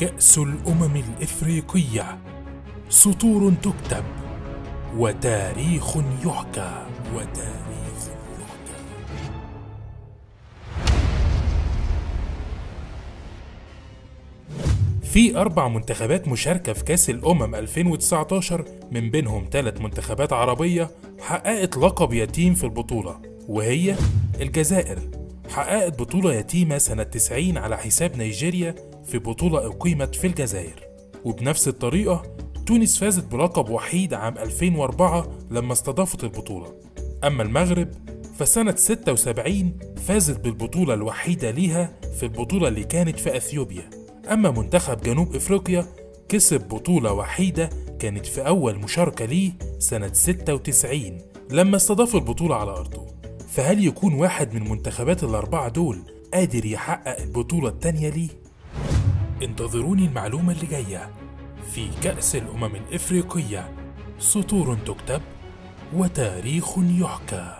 كأس الأمم الإفريقية. سطور تكتب وتاريخ يحكى وتاريخ يحكى. في أربع منتخبات مشاركة في كأس الأمم 2019 من بينهم ثلاث منتخبات عربية حققت لقب يتيم في البطولة وهي الجزائر. حققت بطولة يتيمة سنة 90 على حساب نيجيريا في بطولة أقيمت في الجزائر. وبنفس الطريقة تونس فازت بلقب وحيد عام 2004 لما استضافت البطولة. أما المغرب فسنة 76 فازت بالبطولة الوحيدة ليها في البطولة اللي كانت في أثيوبيا. أما منتخب جنوب إفريقيا كسب بطولة وحيدة كانت في أول مشاركة ليه سنة 96 لما استضاف البطولة على أرضه. فهل يكون واحد من منتخبات الأربعة دول قادر يحقق البطولة التانية ليه؟ انتظروني المعلومة اللي جاية في كأس الأمم الإفريقية سطور تكتب وتاريخ يحكى